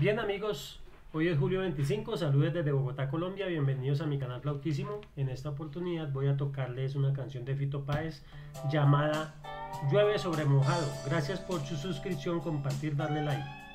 Bien amigos, hoy es julio 25, saludos desde Bogotá, Colombia, bienvenidos a mi canal Flautísimo. En esta oportunidad voy a tocarles una canción de Fito Páez llamada Llueve sobre mojado. Gracias por su suscripción, compartir, darle like.